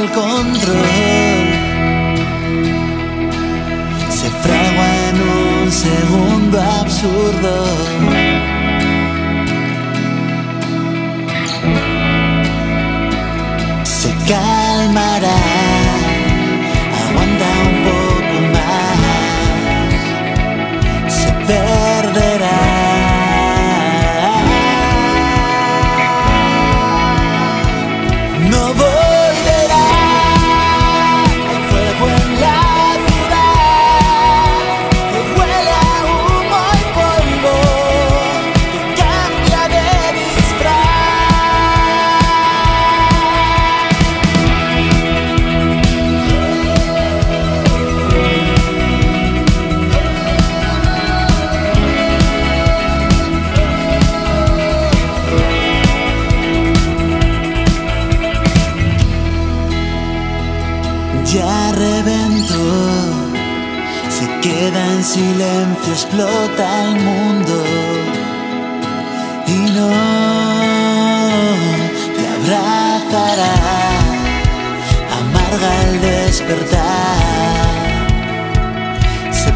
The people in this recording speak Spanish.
el control. Se fragua en un segundo absurdo. Se calmará. Queda en silencio, explota el mundo. Y no te abrazará, amarga el despertar, se